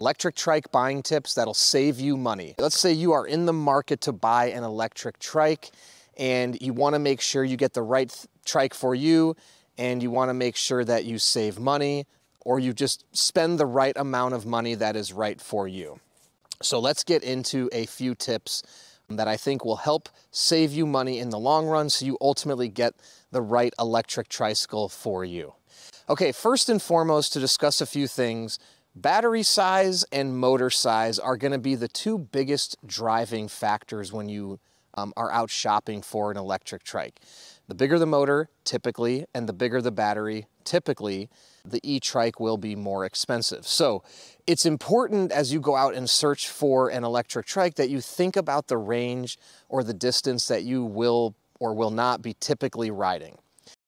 Electric trike buying tips that'll save you money. Let's say you are in the market to buy an electric trike and you wanna make sure you get the right trike for you and you wanna make sure that you save money or you just spend the right amount of money that is right for you. So let's get into a few tips that I think will help save you money in the long run so you ultimately get the right electric tricycle for you. Okay, first and foremost to discuss a few things, Battery size and motor size are gonna be the two biggest driving factors when you um, are out shopping for an electric trike. The bigger the motor, typically, and the bigger the battery, typically, the e-trike will be more expensive. So it's important as you go out and search for an electric trike that you think about the range or the distance that you will or will not be typically riding.